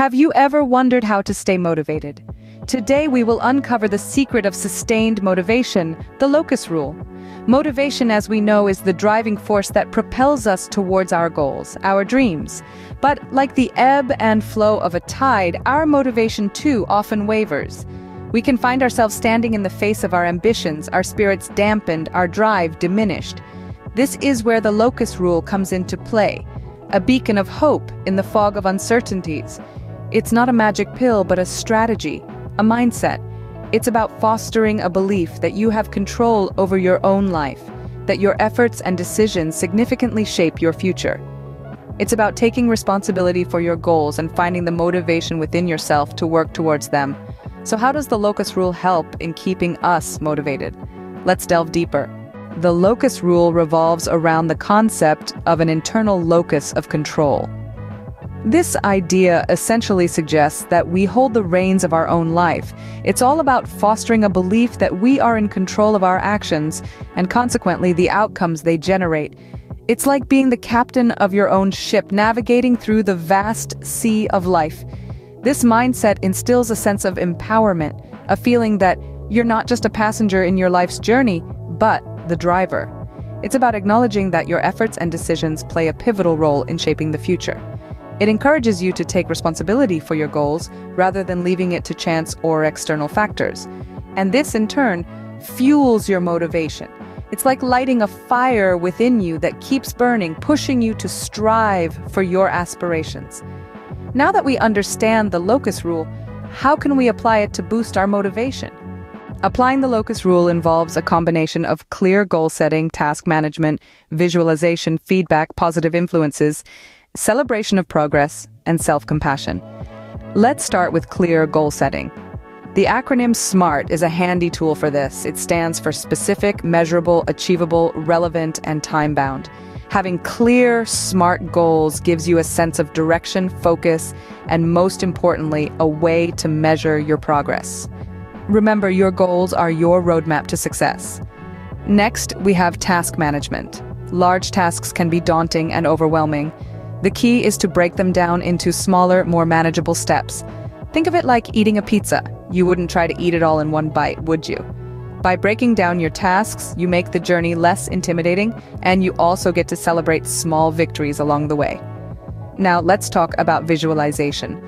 Have you ever wondered how to stay motivated? Today we will uncover the secret of sustained motivation, the locus rule. Motivation, as we know, is the driving force that propels us towards our goals, our dreams. But like the ebb and flow of a tide, our motivation too often wavers. We can find ourselves standing in the face of our ambitions, our spirits dampened, our drive diminished. This is where the locus rule comes into play, a beacon of hope in the fog of uncertainties. It's not a magic pill, but a strategy, a mindset. It's about fostering a belief that you have control over your own life, that your efforts and decisions significantly shape your future. It's about taking responsibility for your goals and finding the motivation within yourself to work towards them. So how does the locus rule help in keeping us motivated? Let's delve deeper. The locus rule revolves around the concept of an internal locus of control. This idea essentially suggests that we hold the reins of our own life. It's all about fostering a belief that we are in control of our actions and consequently the outcomes they generate. It's like being the captain of your own ship navigating through the vast sea of life. This mindset instills a sense of empowerment, a feeling that you're not just a passenger in your life's journey, but the driver. It's about acknowledging that your efforts and decisions play a pivotal role in shaping the future. It encourages you to take responsibility for your goals rather than leaving it to chance or external factors. And this, in turn, fuels your motivation. It's like lighting a fire within you that keeps burning, pushing you to strive for your aspirations. Now that we understand the locus rule, how can we apply it to boost our motivation? Applying the locus rule involves a combination of clear goal setting, task management, visualization, feedback, positive influences, celebration of progress, and self-compassion. Let's start with clear goal setting. The acronym SMART is a handy tool for this. It stands for specific, measurable, achievable, relevant, and time-bound. Having clear, SMART goals gives you a sense of direction, focus, and most importantly, a way to measure your progress. Remember, your goals are your roadmap to success. Next, we have task management. Large tasks can be daunting and overwhelming. The key is to break them down into smaller, more manageable steps. Think of it like eating a pizza. You wouldn't try to eat it all in one bite, would you? By breaking down your tasks, you make the journey less intimidating, and you also get to celebrate small victories along the way. Now, let's talk about visualization.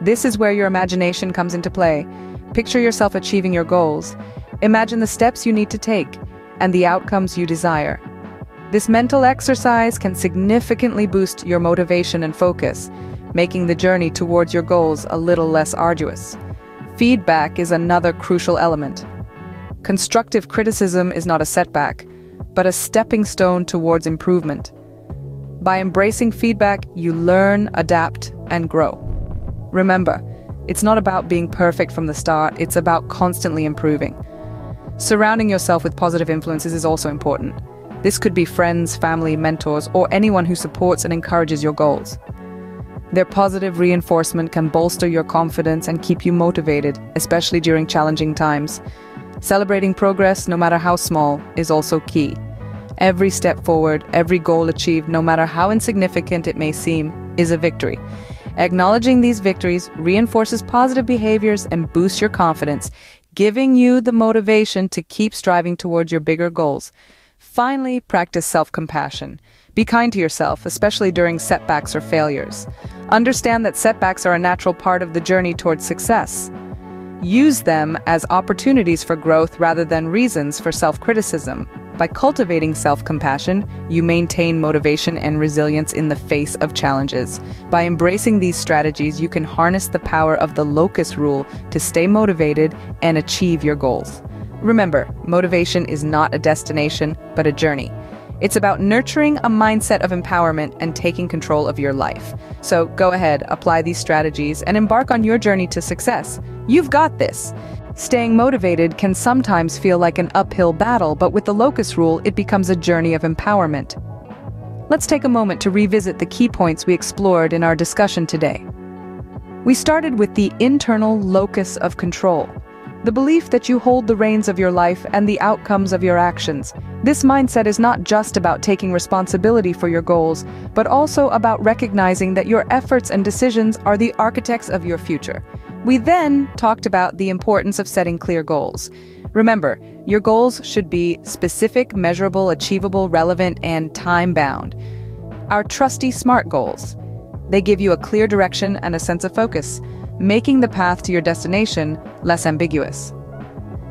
This is where your imagination comes into play. Picture yourself achieving your goals. Imagine the steps you need to take and the outcomes you desire. This mental exercise can significantly boost your motivation and focus, making the journey towards your goals a little less arduous. Feedback is another crucial element. Constructive criticism is not a setback, but a stepping stone towards improvement. By embracing feedback, you learn, adapt, and grow. Remember, it's not about being perfect from the start, it's about constantly improving. Surrounding yourself with positive influences is also important. This could be friends, family, mentors, or anyone who supports and encourages your goals. Their positive reinforcement can bolster your confidence and keep you motivated, especially during challenging times. Celebrating progress, no matter how small, is also key. Every step forward, every goal achieved, no matter how insignificant it may seem, is a victory. Acknowledging these victories reinforces positive behaviors and boosts your confidence, giving you the motivation to keep striving towards your bigger goals. Finally, practice self-compassion. Be kind to yourself, especially during setbacks or failures. Understand that setbacks are a natural part of the journey towards success. Use them as opportunities for growth rather than reasons for self-criticism. By cultivating self-compassion, you maintain motivation and resilience in the face of challenges. By embracing these strategies, you can harness the power of the locus rule to stay motivated and achieve your goals. Remember, motivation is not a destination, but a journey. It's about nurturing a mindset of empowerment and taking control of your life. So go ahead, apply these strategies, and embark on your journey to success. You've got this. Staying motivated can sometimes feel like an uphill battle, but with the locus rule, it becomes a journey of empowerment. Let's take a moment to revisit the key points we explored in our discussion today. We started with the internal locus of control, the belief that you hold the reins of your life and the outcomes of your actions. This mindset is not just about taking responsibility for your goals, but also about recognizing that your efforts and decisions are the architects of your future. We then talked about the importance of setting clear goals. Remember, your goals should be specific, measurable, achievable, relevant, and time-bound. Our trusty SMART goals. They give you a clear direction and a sense of focus, making the path to your destination less ambiguous.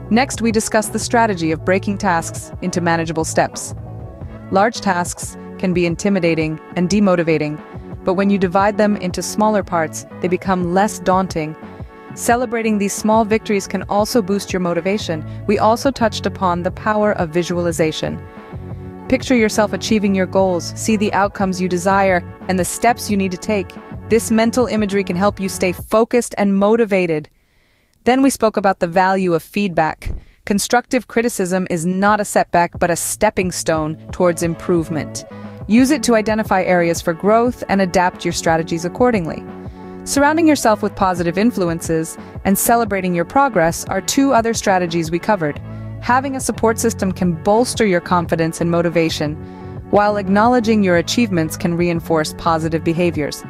Next, we discuss the strategy of breaking tasks into manageable steps. Large tasks can be intimidating and demotivating, but when you divide them into smaller parts, they become less daunting. Celebrating these small victories can also boost your motivation. We also touched upon the power of visualization. Picture yourself achieving your goals, see the outcomes you desire, and the steps you need to take. This mental imagery can help you stay focused and motivated. Then we spoke about the value of feedback. Constructive criticism is not a setback, but a stepping stone towards improvement. Use it to identify areas for growth and adapt your strategies accordingly. Surrounding yourself with positive influences and celebrating your progress are two other strategies we covered. Having a support system can bolster your confidence and motivation, while acknowledging your achievements can reinforce positive behaviors.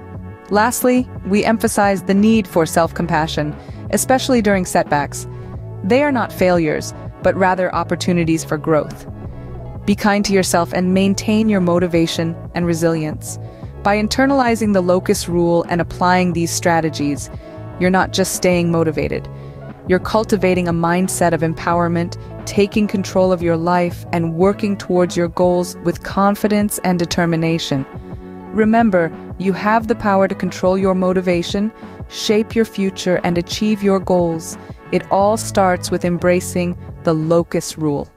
Lastly, we emphasize the need for self-compassion, especially during setbacks. They are not failures, but rather opportunities for growth. Be kind to yourself and maintain your motivation and resilience. By internalizing the locus rule and applying these strategies, you're not just staying motivated. You're cultivating a mindset of empowerment, taking control of your life, and working towards your goals with confidence and determination. Remember, you have the power to control your motivation, shape your future, and achieve your goals. It all starts with embracing the locus rule.